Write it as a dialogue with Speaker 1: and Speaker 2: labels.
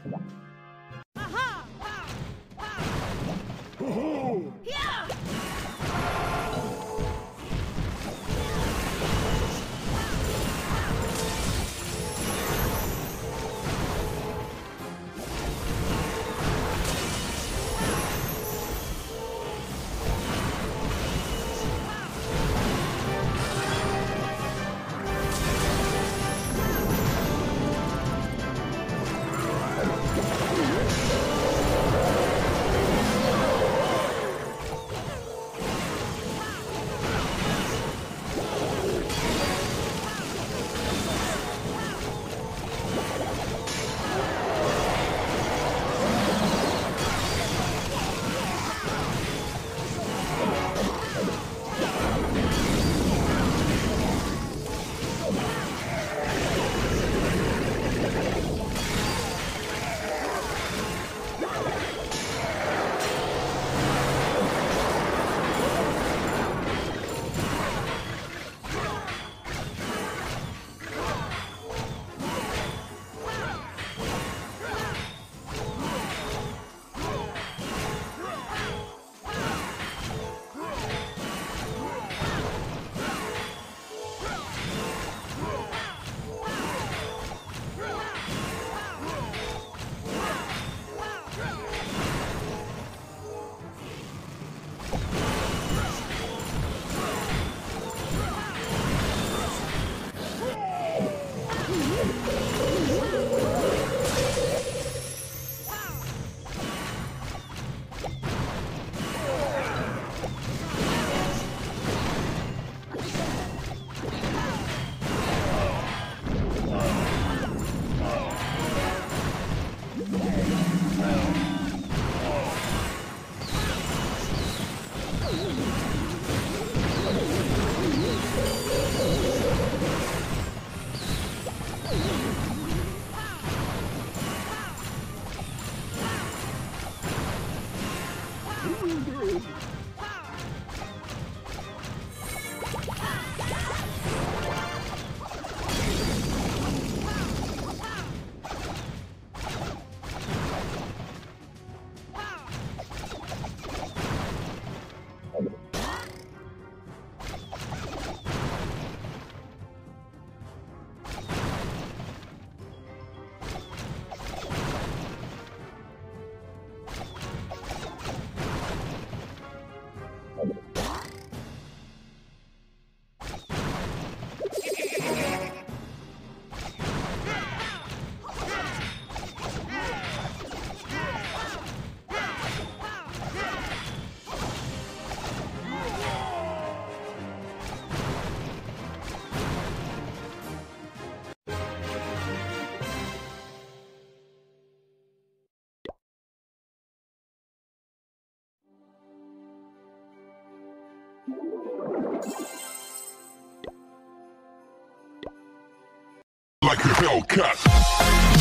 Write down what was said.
Speaker 1: くだ。Ooh, like a Hellcat.